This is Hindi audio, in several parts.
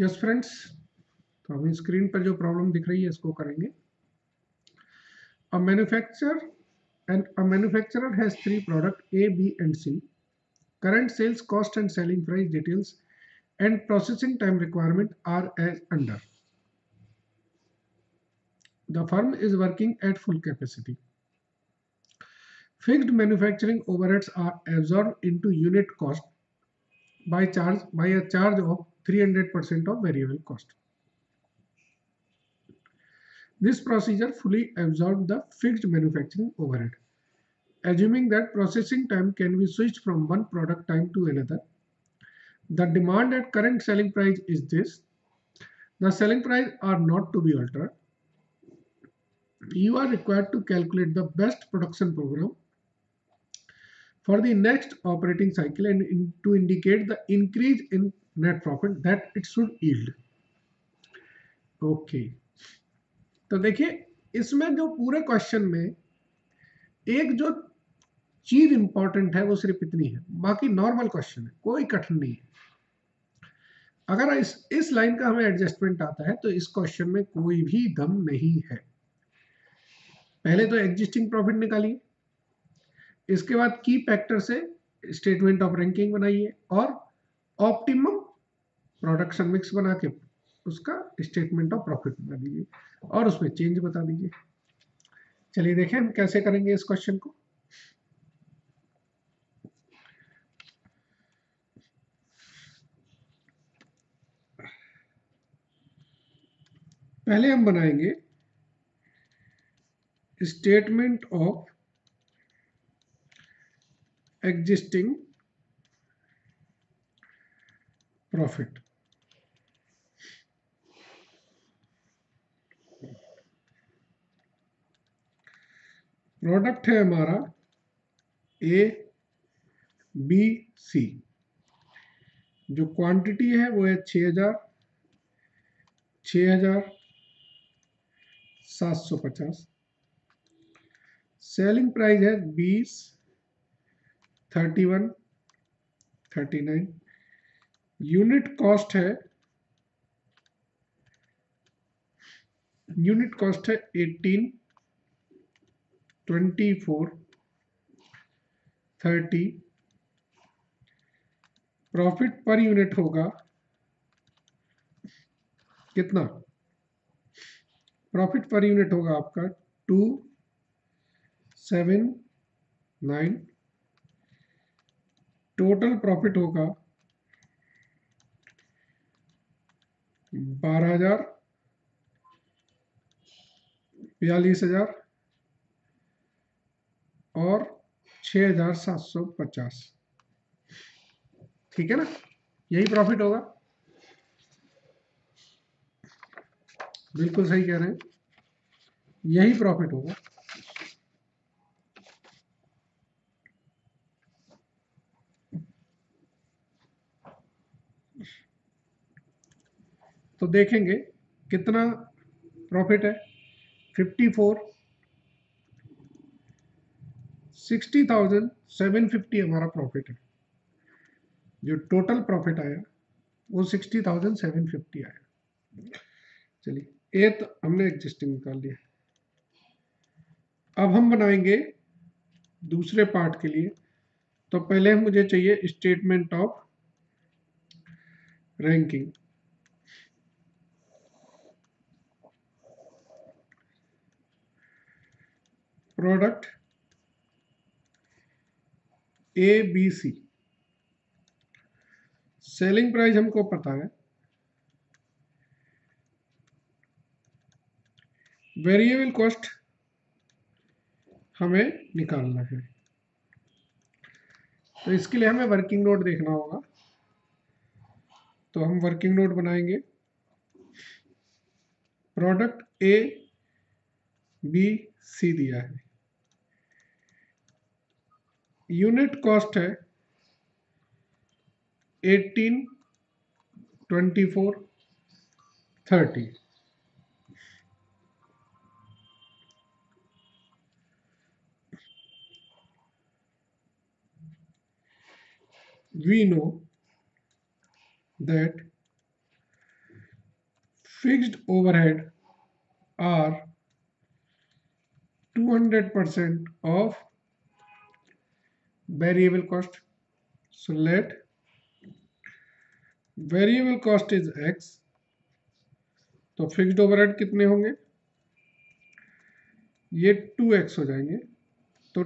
यस फ्रेंड्स तो हमें स्क्रीन पर जो प्रॉब्लम दिख रही है, इसको करेंगे। A manufacture and a manufacturer has three product A B and C current sales cost and selling price details and processing time requirement are as under the firm is working at full capacity Fixed manufacturing overheads are absorbed into unit cost by charge, by a charge of 300% of variable cost. This procedure fully absorbed the fixed manufacturing overhead. Assuming that processing time can be switched from one product time to another, the demand at current selling price is this. The selling price are not to be altered. You are required to calculate the best production program for the next operating cycle and in, to indicate the increase in net profit, that it should yield. Okay. तो देखिए, इसमें जो पूरे क्वेश्चन में एक जो चीज़ इंपॉर्टेंट है, वो सिर्फ़ इतनी है बाकी नॉर्मल क्वेश्चन है, कोई कठिन नहीं है अगर इस इस लाइन का हमें एडजस्टमेंट आता है तो इस क्वेश्चन में कोई भी दम नहीं है पहले तो एग्जिस्टिंग प्रॉफिट निकालिए इसके बाद की फैक्टर से स्टेटमेंट ऑफ़ रैंकिंग बनाइए और ऑप्टिमम प्रोडक्शन मिक्स बना के उसका स्टेटमेंट ऑफ़ प्रॉफिट बना दीजिए और उसमें चेंज बता दीजिए। चलिए देखें हम कैसे करेंगे इस क्वेश्चन को। पहले हम बनाएँगे statement of existing profit product है हमारा ए बी सी जो क्वांटिटी है वो है छ हज़ार छ हज़ार सात सौ पचास। सेलिंग प्राइस है बीस thirty one thirty nine unit cost है यूनिट कॉस्ट है eighteen twenty four, thirty, profit per unit होगा कितना? प्रॉफिट पर यूनिट होगा आपका two, seven, nine. Total profit होगा बारह हज़ार, बयालीस हज़ार और छ हज़ार सात सौ पचास। ठीक है ना? यही प्रॉफिट होगा। बिल्कुल सही कह रहे हैं। यही प्रॉफिट होगा। तो देखेंगे कितना प्रॉफिट है। Fifty four sixty thousand seven fifty हमारा प्रॉफिट है। जो टोटल प्रॉफिट आया, वो सिक्सटी थाउज़ेंड सेवन फिफ्टी आया। चलिए ए तो हमने एग्जिस्टिंग निकाल लिया। अब हम बनाएँगे दूसरे पार्ट के लिए। तो पहले मुझे चाहिए statement of ranking product A B C selling price हमको पता है। वेरिएबल कॉस्ट हमें निकालना है। तो इसके लिए हमें वर्किंग नोट देखना होगा। तो हम वर्किंग नोट बनाएँगे। प्रोडक्ट ए बी सी दिया है। यूनिट कॉस्ट है eighteen twenty four thirty we know that fixed overhead are 200% of variable cost. So, let variable cost is x. तो फिक्स्ड ओवरहेड कितने होंगे? ये 2x हो जाएँगे। तो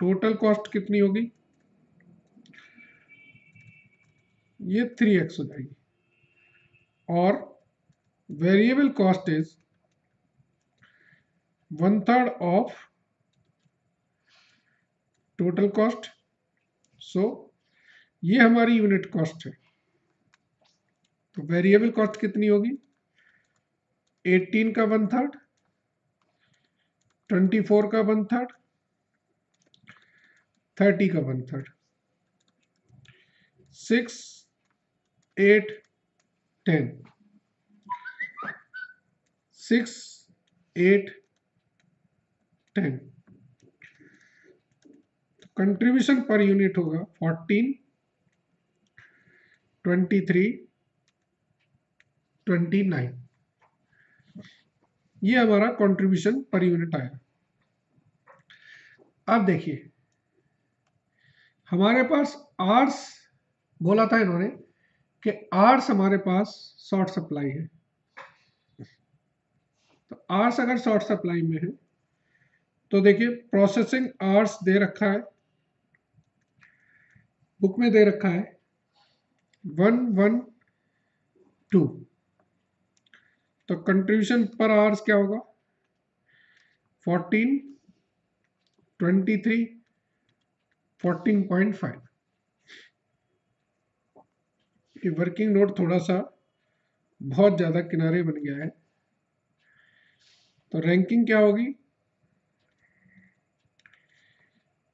टोटल कॉस्ट कितनी होगी? ये 3x हो जाएगी। और variable cost is one third of total cost so ये हमारी यूनिट कॉस्ट है। तो वेरिएबल कॉस्ट कितनी होगी? 18 का वन थर्ड 24 का वन थर्ड 30 का one third six eight ten six eight ten contribution per unit होगा fourteen, twenty three, twenty nine. ये हमारा कंट्रीब्यूशन पर यूनिट आया। अब देखिए, हमारे पास आर्स बोला था इन्होंने कि आर्स हमारे पास शॉर्ट सप्लाई है। तो आर्स अगर शॉर्ट सप्लाई में है तो देखिए, प्रोसेसिंग आर्स दे रखा है। बुक में दे रखा है। One one, two. तो कंट्रीब्यूशन पर आवर्स क्या होगा? Fourteen, twenty three, fourteen point five. ये वर्किंग नोट थोड़ा सा बहुत ज़्यादा किनारे बन गया है। तो रैंकिंग क्या होगी?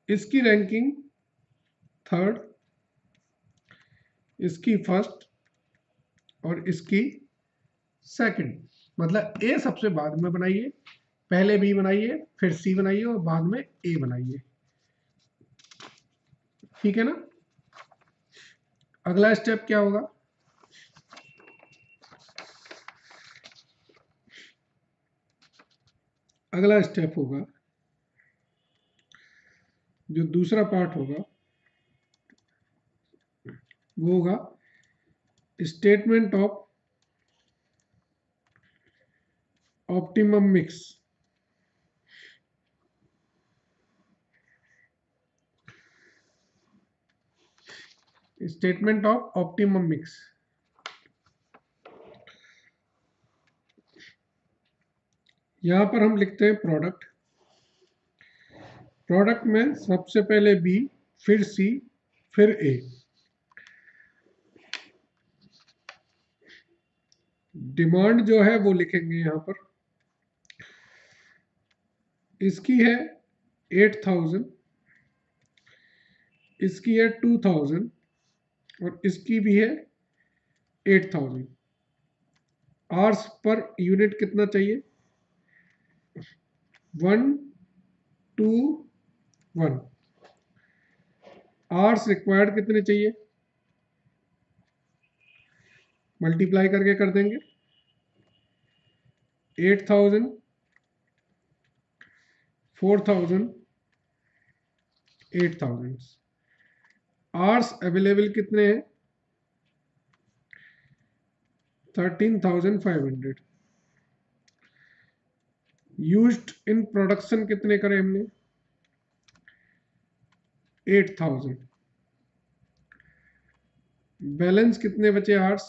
इसकी रैंकिंग थर्ड इसकी फ़र्स्ट और इसकी सेकंड मतलब ए सबसे बाद में बनाइए, पहले बी बनाइए, फिर सी बनाइए और बाद में ए बनाइए। ठीक है ना? अगला स्टेप क्या होगा? अगला स्टेप होगा, जो दूसरा पार्ट होगा वो होगा। Statement of optimum mix statement of optimum mix यहाँ पर हम लिखते हैं प्रोडक्ट प्रोडक्ट में सबसे पहले बी फिर सी फिर ए डिमांड जो है वो लिखेंगे यहाँ पर। इसकी है एट थाउज़ेंड, इसकी है टू थाउज़ेंड और इसकी भी है eight thousand. Hours per unit कितना चाहिए? One, two, one. Hours required कितने चाहिए? मल्टीप्लाई करके कर देंगे। Eight thousand, four thousand, eight thousand hours available कितने हैं? Thirteen thousand five hundred used in production कितने करे हमने? Eight thousand. बैलेंस कितने बचे hours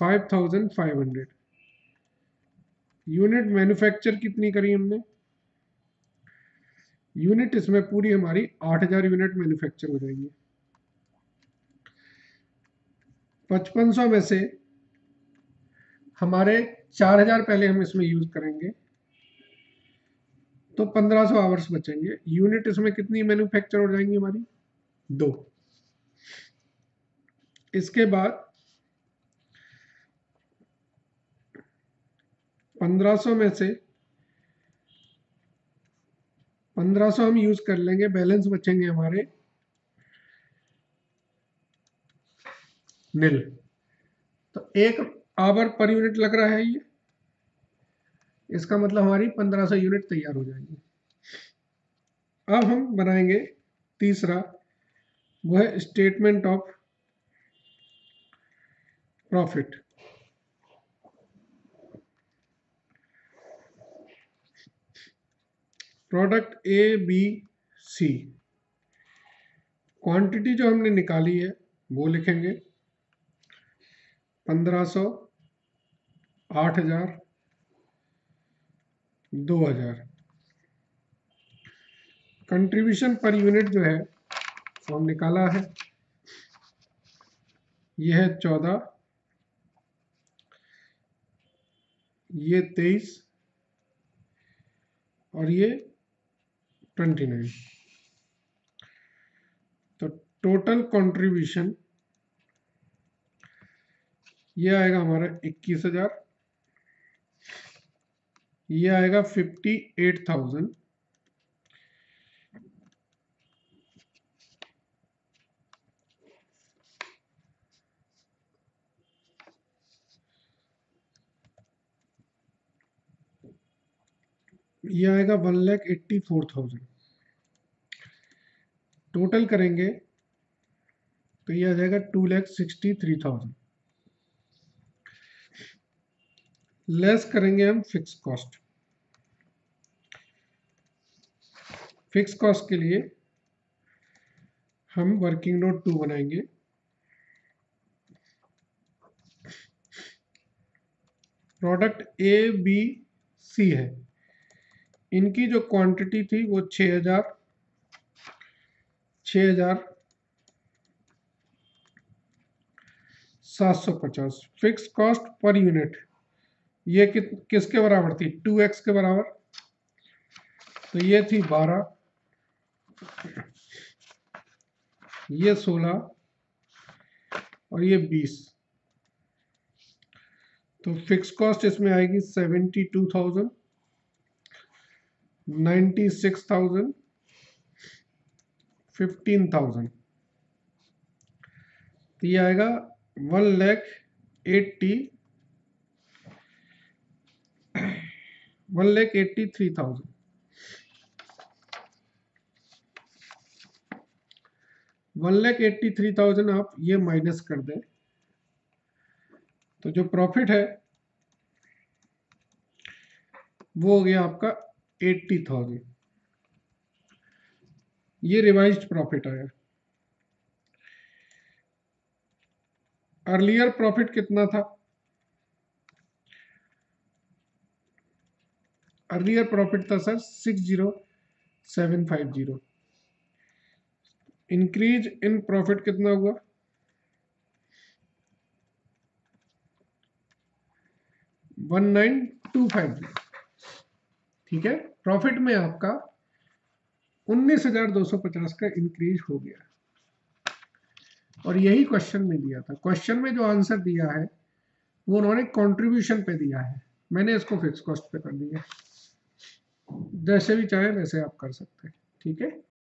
five thousand five hundred. Unit manufacture कितनी करी हमने? यूनिट इसमें पूरी हमारी आठ हज़ार यूनिट मैन्युफैक्चर हो जाएँगे। पचपन सौ में से हमारे चार हज़ार पहले हम इसमें यूज़ करेंगे तो 1500 आवर्स बचेंगे। यूनिट इसमें कितनी मैन्युफैक्चर हो जाएँगी हमारी? दो। इसके बाद 1500 में से 1500 हम यूज़ कर लेंगे बैलेंस बचेंगे हमारे नील एक आवर पर यूनिट लग रहा है ये। इसका मतलब हमारी 1500 यूनिट तैयार हो जाएगी। अब हम बनाएँगे तीसरा, वो है statement of profit product A B C quantity जो हमने निकाली है, वो लिखेंगे। पंद्रह सौ, आठ हज़ार, दो हज़ार। कंट्रीब्यूशन पर यूनिट जो है, वो हम निकाला है। यह है चौदह, ये तेईस, और ये ट्वेंटी नाइन तो टोटल कंट्रीब्यूशन ये आएगा हमारा इक्कीस हज़ार। ये आएगा फिफ्टी एट थाउज़ेंड ये आएगा one lakh eighty four thousand total करेंगे तो ये आ जाएगा two lakh sixty three thousand less करेंगे हम फिक्स कॉस्ट फिक्स कॉस्ट के लिए हम वर्किंग नोट टू बनाएँगे। प्रोडक्ट ए बी सी है। इनकी जो क्वांटिटी थी वो छ हज़ार छ हज़ार सात सौ पचास। फिक्स कॉस्ट पर यूनिट ये कि, किसके बराबर थी? टू एक्स के बराबर। तो ये थी बारह ये सोलह और ये बीस। तो फिक्स कॉस्ट इसमें आएगी seventy two thousand ninety six thousand, fifteen thousand. तो ये आएगा one lakh eighty, one lakh eighty three thousand. One lakh eighty three thousand आप ये माइनस कर दें तो जो प्रॉफिट है, वो हो गया आपका एट्टी थाउज़ेंड। ये रिवाइज प्रॉफिट आया। अर्लियर प्रॉफिट कितना था? अर्लियर प्रॉफिट था sir six zero seven five zero. Increase in profit कितना हुआ? One nine two five. Zero ठीक है? प्रॉफिट में आपका उन्नीस हज़ार दो सौ पचास का इंक्रीज हो गया। और यही क्वेश्चन में दिया था। क्वेश्चन में जो आंसर दिया है, वो उन्होंने कंट्रीब्यूशन पे दिया है। मैंने इसको फिक्स कॉस्ट पे कर दिया। जैसे भी चाहे वैसे आप कर सकते हैं। ठीक है?